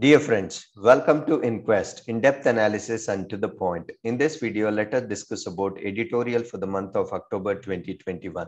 Dear friends, welcome to InQuest, in-depth analysis and to the point. In this video, let us discuss about editorial for the month of October 2021.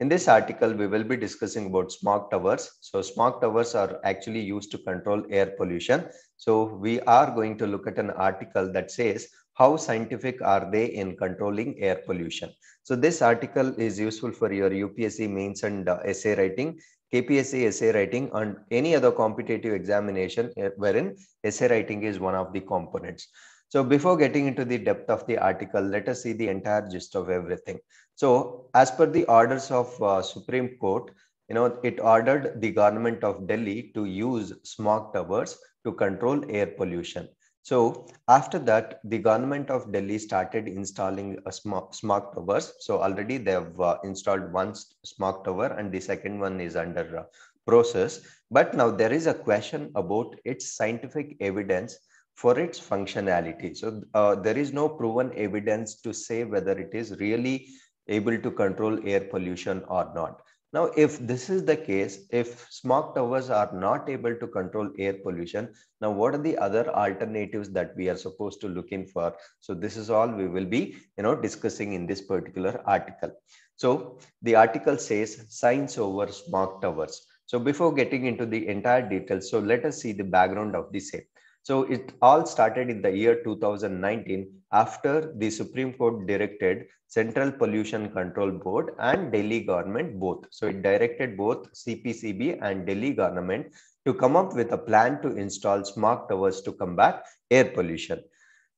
In this article, we will be discussing about smog towers. So smog towers are actually used to control air pollution. So we are going to look at an article that says how scientific are they in controlling air pollution. So this article is useful for your UPSC mains and uh, essay writing. KPSC essay writing and any other competitive examination eh, wherein essay writing is one of the components. So before getting into the depth of the article, let us see the entire gist of everything. So as per the orders of uh, Supreme Court, you know, it ordered the government of Delhi to use smog towers to control air pollution. So after that, the government of Delhi started installing a smog, towers. So already they have uh, installed one smog tower and the second one is under uh, process. But now there is a question about its scientific evidence for its functionality. So uh, there is no proven evidence to say whether it is really able to control air pollution or not. Now, if this is the case, if smog towers are not able to control air pollution, now what are the other alternatives that we are supposed to look in for? So this is all we will be, you know, discussing in this particular article. So the article says science over smog towers. So before getting into the entire details, so let us see the background of the same. So it all started in the year 2019 after the Supreme Court directed Central Pollution Control Board and Delhi government both. So it directed both CPCB and Delhi government to come up with a plan to install smog towers to combat air pollution.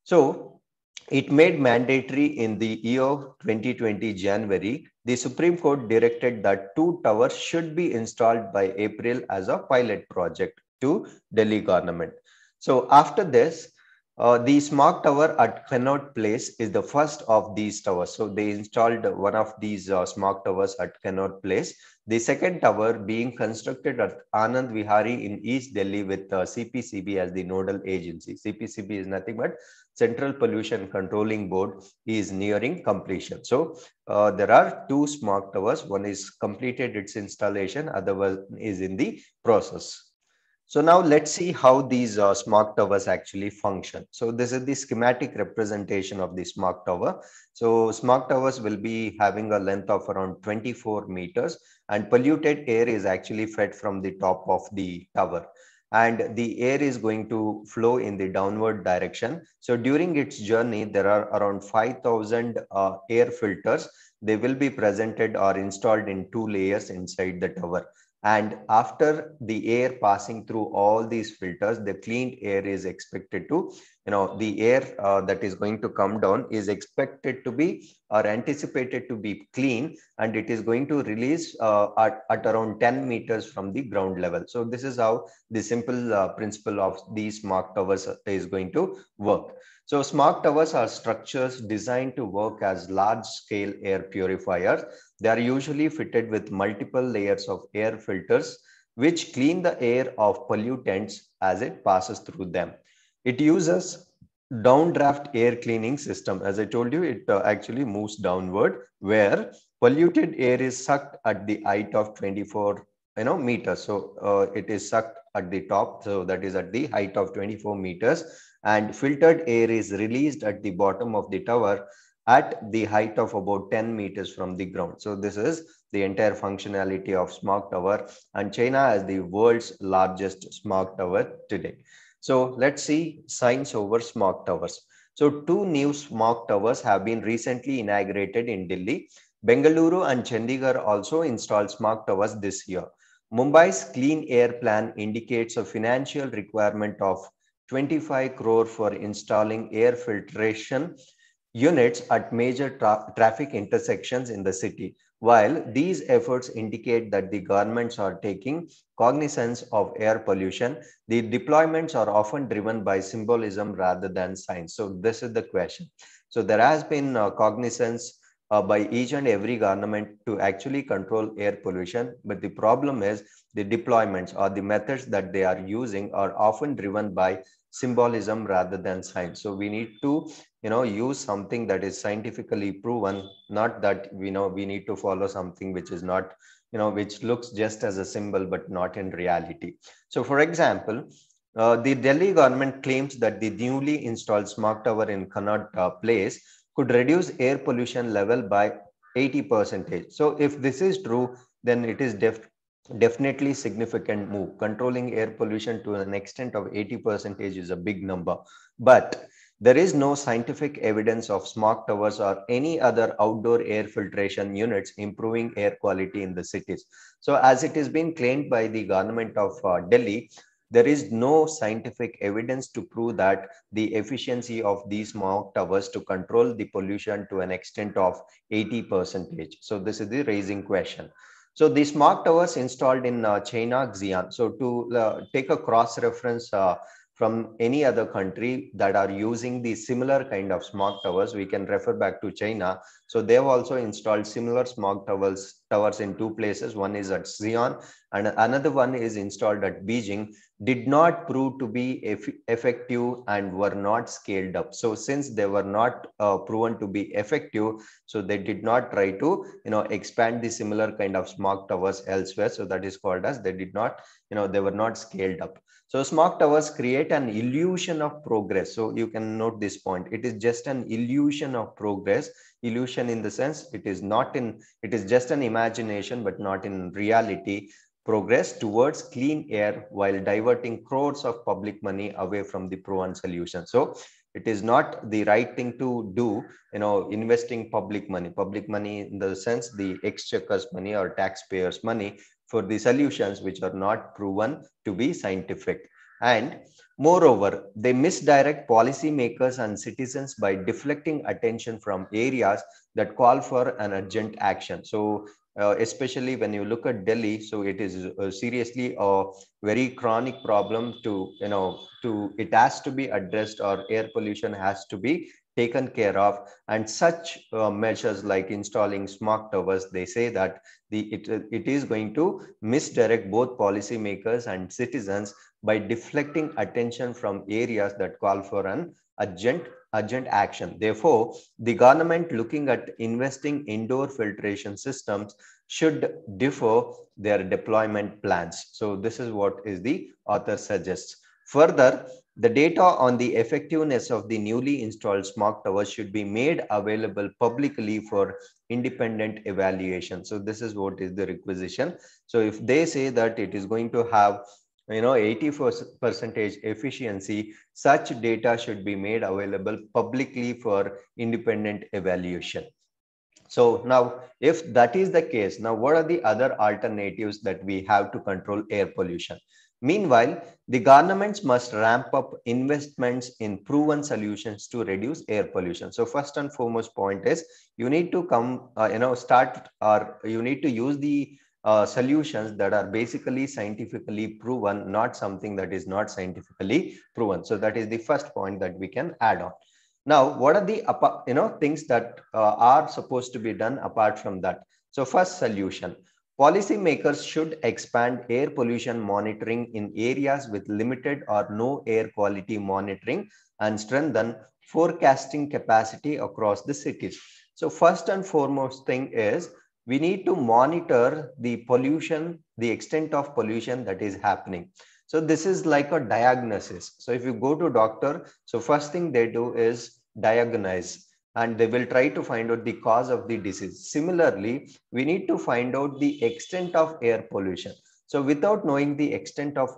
So it made mandatory in the year 2020 January, the Supreme Court directed that two towers should be installed by April as a pilot project to Delhi government. So after this, uh, the smog tower at Connaught Place is the first of these towers. So they installed one of these uh, smog towers at Connaught Place. The second tower being constructed at Anand Vihar in East Delhi with uh, CPCB as the nodal agency. CPCB is nothing but Central Pollution Controlling Board is nearing completion. So uh, there are two smog towers. One is completed its installation, other one is in the process. So now let's see how these uh, smog towers actually function. So this is the schematic representation of the smog tower. So smog towers will be having a length of around 24 meters and polluted air is actually fed from the top of the tower and the air is going to flow in the downward direction. So during its journey, there are around 5,000 uh, air filters. They will be presented or installed in two layers inside the tower and after the air passing through all these filters the cleaned air is expected to you know the air uh, that is going to come down is expected to be or anticipated to be clean and it is going to release uh, at, at around 10 meters from the ground level so this is how the simple uh, principle of these smog towers is going to work so smog towers are structures designed to work as large scale air purifiers. They are usually fitted with multiple layers of air filters, which clean the air of pollutants as it passes through them. It uses downdraft air cleaning system. As I told you, it uh, actually moves downward where polluted air is sucked at the height of 24 you know meters. So uh, it is sucked at the top. So that is at the height of 24 meters and filtered air is released at the bottom of the tower at the height of about 10 meters from the ground. So this is the entire functionality of smog tower and China has the world's largest smog tower today. So let's see science over smog towers. So two new smog towers have been recently inaugurated in Delhi. Bengaluru and Chandigarh also installed smog towers this year. Mumbai's clean air plan indicates a financial requirement of 25 crore for installing air filtration units at major tra traffic intersections in the city. While these efforts indicate that the governments are taking cognizance of air pollution, the deployments are often driven by symbolism rather than science. So this is the question. So there has been uh, cognizance uh, by each and every government to actually control air pollution. But the problem is the deployments or the methods that they are using are often driven by symbolism rather than science. So we need to, you know, use something that is scientifically proven, not that we know we need to follow something which is not, you know, which looks just as a symbol, but not in reality. So for example, uh, the Delhi government claims that the newly installed smog tower in Connaught Place could reduce air pollution level by 80 percentage. So if this is true, then it is def definitely significant move. Controlling air pollution to an extent of 80 percentage is a big number. But there is no scientific evidence of smog towers or any other outdoor air filtration units improving air quality in the cities. So as it has been claimed by the government of uh, Delhi, there is no scientific evidence to prove that the efficiency of these smog towers to control the pollution to an extent of 80 percentage. So this is the raising question. So the smog towers installed in uh, China, Xi'an. So to uh, take a cross reference uh, from any other country that are using the similar kind of smog towers, we can refer back to China. So they've also installed similar smog towers, towers in two places. One is at Xi'an and another one is installed at Beijing did not prove to be eff effective and were not scaled up. So since they were not uh, proven to be effective, so they did not try to, you know, expand the similar kind of smog towers elsewhere. So that is called as they did not, you know, they were not scaled up. So smog towers create an illusion of progress. So you can note this point. It is just an illusion of progress. Illusion in the sense it is not in, it is just an imagination, but not in reality progress towards clean air while diverting crores of public money away from the proven solution. So it is not the right thing to do, you know, investing public money, public money in the sense the exchequer's money or taxpayers' money for the solutions which are not proven to be scientific. And moreover, they misdirect policymakers and citizens by deflecting attention from areas that call for an urgent action. So uh, especially when you look at Delhi. So it is uh, seriously a very chronic problem to, you know, to, it has to be addressed or air pollution has to be taken care of. And such uh, measures like installing smog towers, they say that the, it, it is going to misdirect both policymakers and citizens by deflecting attention from areas that call for an urgent urgent action. Therefore, the government looking at investing indoor filtration systems should defer their deployment plans. So this is what is the author suggests. Further, the data on the effectiveness of the newly installed smog towers should be made available publicly for independent evaluation. So this is what is the requisition. So if they say that it is going to have you know 84 percentage efficiency such data should be made available publicly for independent evaluation so now if that is the case now what are the other alternatives that we have to control air pollution meanwhile the governments must ramp up investments in proven solutions to reduce air pollution so first and foremost point is you need to come uh, you know start or you need to use the uh, solutions that are basically scientifically proven, not something that is not scientifically proven. So that is the first point that we can add on. Now, what are the you know things that uh, are supposed to be done apart from that? So first solution, policymakers should expand air pollution monitoring in areas with limited or no air quality monitoring and strengthen forecasting capacity across the cities. So first and foremost thing is we need to monitor the pollution, the extent of pollution that is happening. So this is like a diagnosis. So if you go to doctor, so first thing they do is diagnose and they will try to find out the cause of the disease. Similarly, we need to find out the extent of air pollution. So without knowing the extent of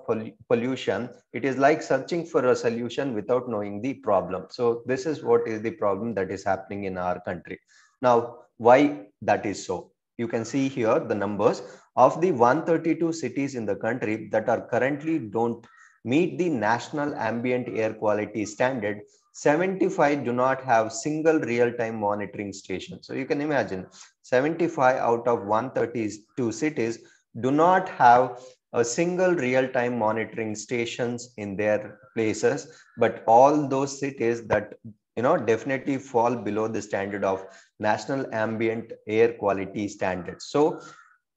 pollution, it is like searching for a solution without knowing the problem. So this is what is the problem that is happening in our country. Now, why that is so? you can see here the numbers of the 132 cities in the country that are currently don't meet the national ambient air quality standard 75 do not have single real-time monitoring station. So you can imagine 75 out of 132 cities do not have a single real-time monitoring stations in their places. But all those cities that you know definitely fall below the standard of national ambient air quality standards. So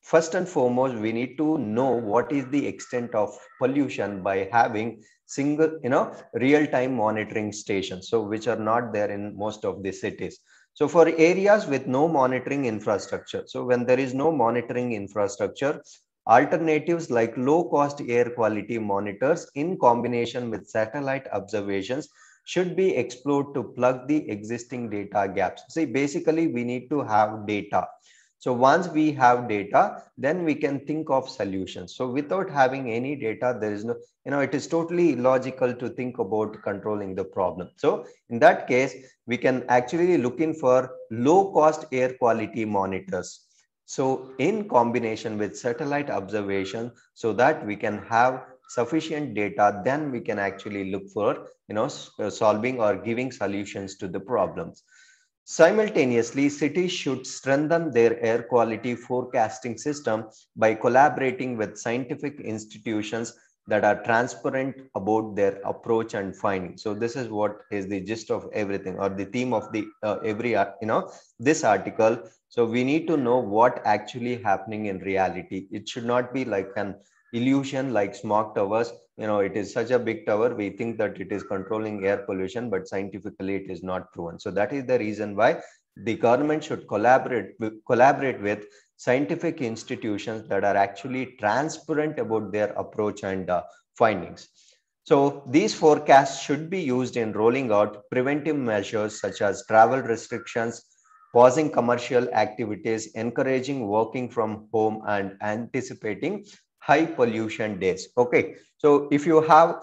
first and foremost we need to know what is the extent of pollution by having single you know real time monitoring stations so which are not there in most of the cities so for areas with no monitoring infrastructure so when there is no monitoring infrastructure alternatives like low cost air quality monitors in combination with satellite observations should be explored to plug the existing data gaps. See, basically we need to have data. So once we have data, then we can think of solutions. So without having any data, there is no, you know, it is totally illogical to think about controlling the problem. So in that case, we can actually look in for low cost air quality monitors. So in combination with satellite observation, so that we can have sufficient data, then we can actually look for, you know, solving or giving solutions to the problems. Simultaneously, cities should strengthen their air quality forecasting system by collaborating with scientific institutions that are transparent about their approach and findings. So this is what is the gist of everything or the theme of the uh, every, uh, you know, this article. So we need to know what actually happening in reality. It should not be like an illusion like smog towers. You know it is such a big tower. We think that it is controlling air pollution but scientifically it is not proven. So that is the reason why the government should collaborate collaborate with scientific institutions that are actually transparent about their approach and uh, findings. So these forecasts should be used in rolling out preventive measures such as travel restrictions pausing commercial activities encouraging working from home and anticipating high pollution days. Okay, so if you have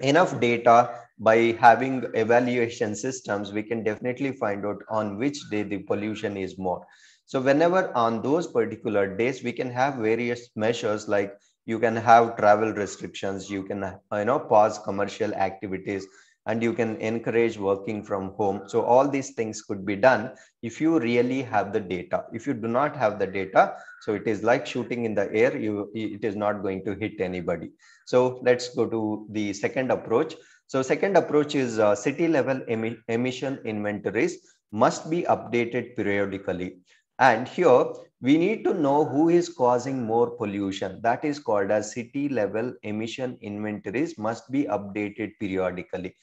enough data by having evaluation systems, we can definitely find out on which day the pollution is more. So whenever on those particular days, we can have various measures like you can have travel restrictions, you can you know pause commercial activities, and you can encourage working from home. So all these things could be done if you really have the data. If you do not have the data, so it is like shooting in the air, you it is not going to hit anybody. So let's go to the second approach. So second approach is uh, city level emi emission inventories must be updated periodically. And here we need to know who is causing more pollution. That is called as city level emission inventories must be updated periodically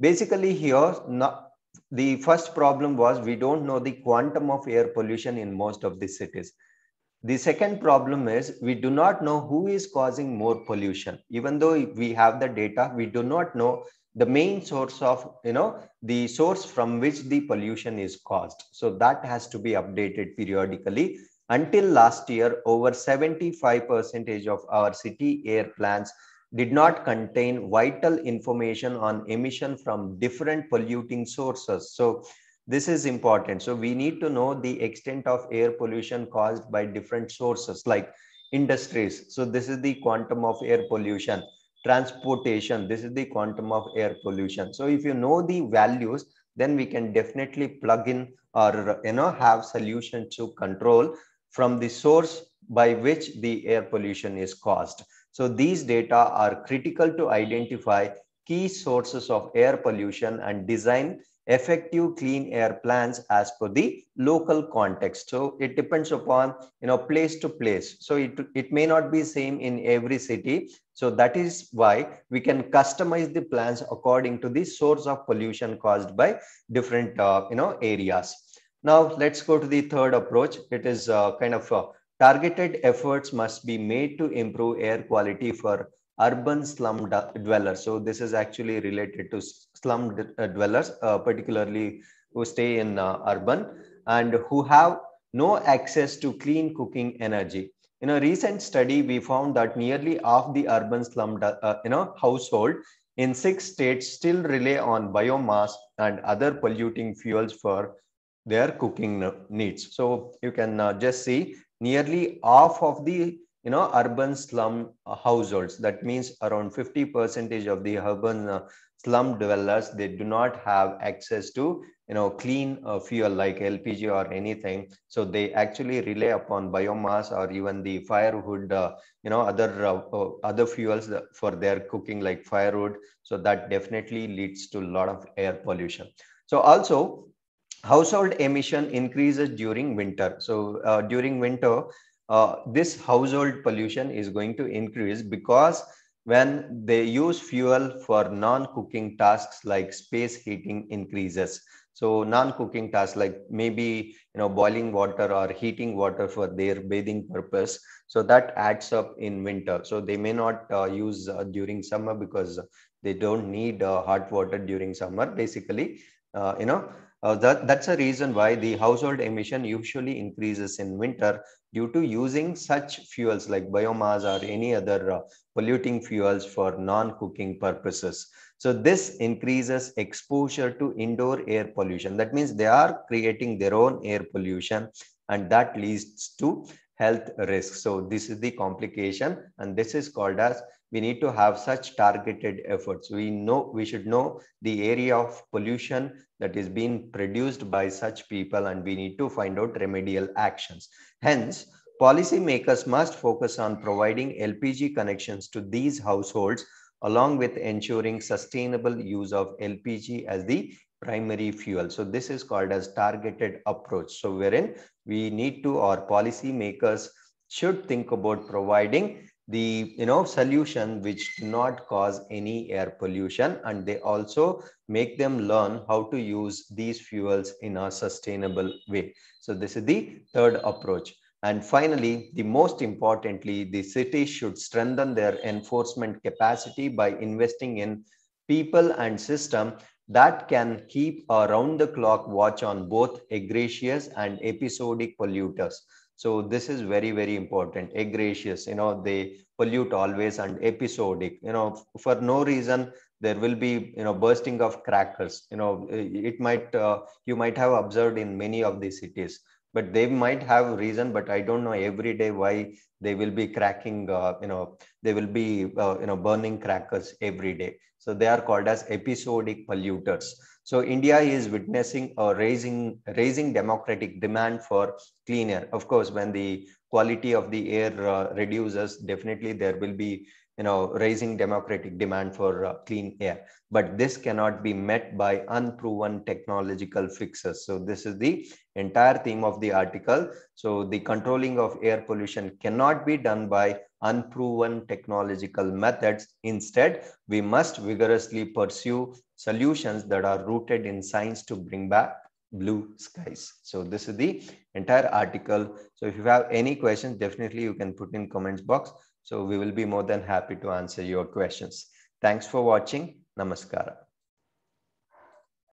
basically here the first problem was we don't know the quantum of air pollution in most of the cities. The second problem is we do not know who is causing more pollution. Even though we have the data we do not know the main source of you know the source from which the pollution is caused. So that has to be updated periodically. Until last year over 75 percentage of our city air plants did not contain vital information on emission from different polluting sources. So this is important. So we need to know the extent of air pollution caused by different sources like industries. So this is the quantum of air pollution. Transportation, this is the quantum of air pollution. So if you know the values, then we can definitely plug in or you know have solution to control from the source by which the air pollution is caused. So these data are critical to identify key sources of air pollution and design effective clean air plans as per the local context. So it depends upon, you know, place to place. So it, it may not be same in every city. So that is why we can customize the plans according to the source of pollution caused by different, uh, you know, areas. Now let's go to the third approach. It is uh, kind of uh, Targeted efforts must be made to improve air quality for urban slum dwellers. So this is actually related to slum uh, dwellers, uh, particularly who stay in uh, urban and who have no access to clean cooking energy. In a recent study, we found that nearly half the urban slum uh, you know, household in six states still rely on biomass and other polluting fuels for their cooking needs. So you can uh, just see nearly half of the you know urban slum households that means around 50 percentage of the urban uh, slum dwellers they do not have access to you know clean uh, fuel like lpg or anything. So they actually rely upon biomass or even the firewood uh, you know other uh, uh, other fuels for their cooking like firewood. So that definitely leads to a lot of air pollution. So also household emission increases during winter. So uh, during winter, uh, this household pollution is going to increase because when they use fuel for non-cooking tasks like space heating increases. So non-cooking tasks like maybe you know boiling water or heating water for their bathing purpose. So that adds up in winter. So they may not uh, use uh, during summer because they don't need uh, hot water during summer. Basically, uh, you know uh, that, that's a reason why the household emission usually increases in winter due to using such fuels like biomass or any other uh, polluting fuels for non-cooking purposes. So this increases exposure to indoor air pollution. That means they are creating their own air pollution and that leads to health risks. So this is the complication and this is called as we need to have such targeted efforts. We know we should know the area of pollution that is being produced by such people and we need to find out remedial actions. Hence, policymakers must focus on providing LPG connections to these households along with ensuring sustainable use of LPG as the primary fuel. So this is called as targeted approach. So wherein we need to or policymakers should think about providing the you know solution which do not cause any air pollution and they also make them learn how to use these fuels in a sustainable way so this is the third approach and finally the most importantly the city should strengthen their enforcement capacity by investing in people and system that can keep a round the clock watch on both egregious and episodic polluters so this is very, very important. Egregious, you know, they pollute always and episodic, you know, for no reason, there will be, you know, bursting of crackers. You know, it might, uh, you might have observed in many of the cities, but they might have reason, but I don't know every day why they will be cracking, uh, you know, they will be, uh, you know, burning crackers every day. So they are called as episodic polluters. So India is witnessing a raising, raising democratic demand for clean air. Of course, when the quality of the air uh, reduces, definitely there will be you know, raising democratic demand for uh, clean air. But this cannot be met by unproven technological fixes. So this is the entire theme of the article. So the controlling of air pollution cannot be done by unproven technological methods. Instead, we must vigorously pursue solutions that are rooted in science to bring back blue skies. So this is the entire article. So if you have any questions, definitely you can put in comments box. So we will be more than happy to answer your questions. Thanks for watching. Namaskara.